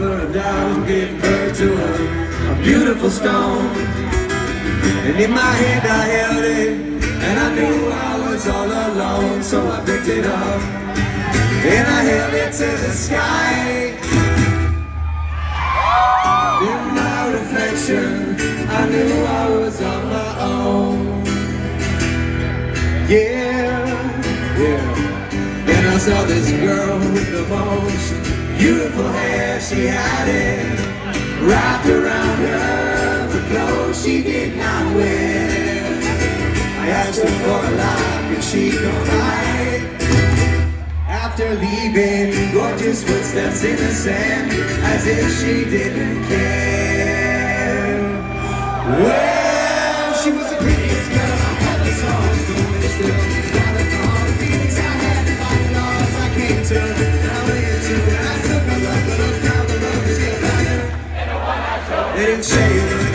gonna die and birth to a, a beautiful stone. And in my hand I held it, and I knew I was all alone, so I picked it up, and I held it to the sky. In my reflection, I knew I was on my own. Yeah, yeah. And I saw this girl with most beautiful hair. She had it wrapped around her for clothes she did not wear. I asked her for a lock and she complied. After leaving, gorgeous footsteps in the sand, as if she didn't care. Well,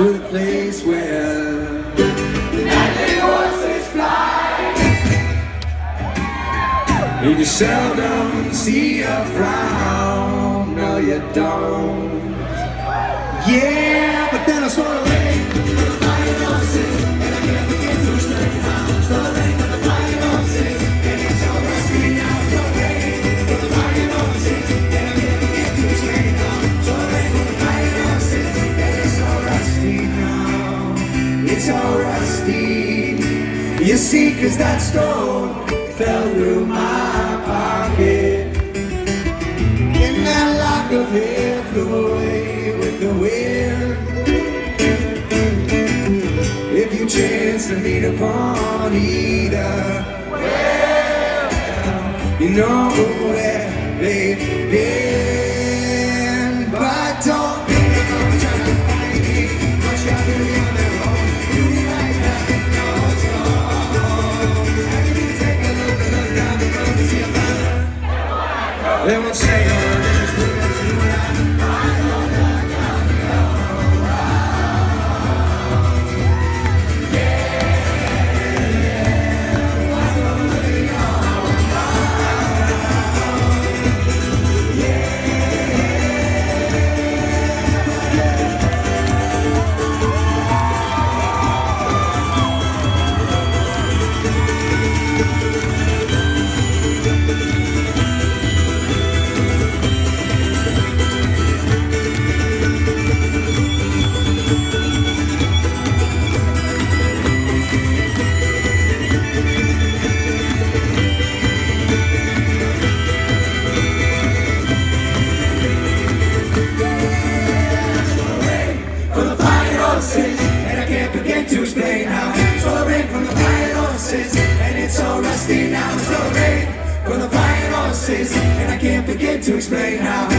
To the place where nightly horses fly. You seldom see a frown. No, you don't. Yeah, You see, cause that stone fell through my pocket. And that lock of hair flew away with the wind. If you chance to meet upon either, well, you know where they live. They won't say forget to explain how